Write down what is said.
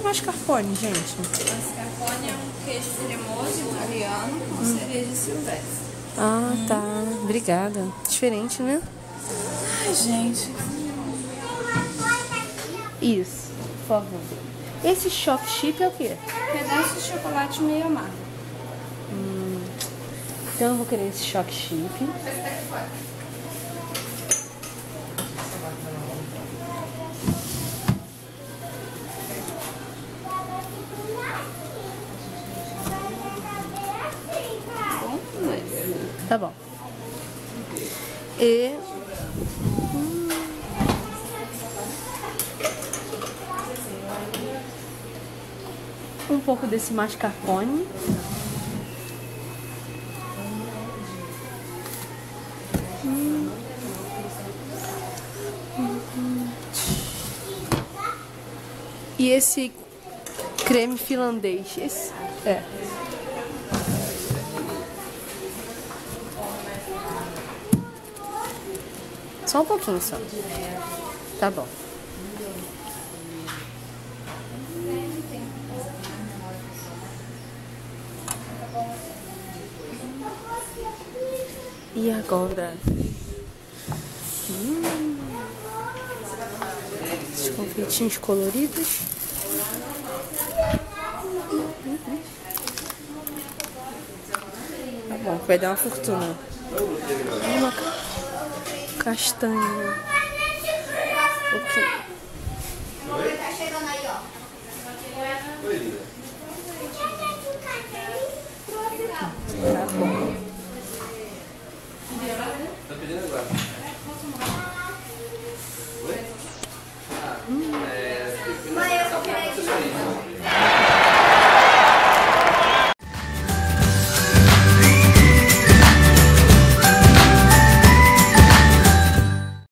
mascarpone, gente? Mascarpone é um queijo cremoso italiano com cereja silvestre. Ah, tá. Obrigada. Diferente, né? Ai, gente. Isso, por favor. Esse choque chip é o quê? Pedaço de chocolate meio amargo. Então eu vou querer esse choque chip. Tá bom. E. hum. Um pouco desse mascarpone. E esse creme finlandês. Esse, é. Só um pouquinho só. Tá bom. E agora? Hum. Esses confeitinhos coloridos. Tá bom, vai dar uma fortuna castanho. O que? Oi?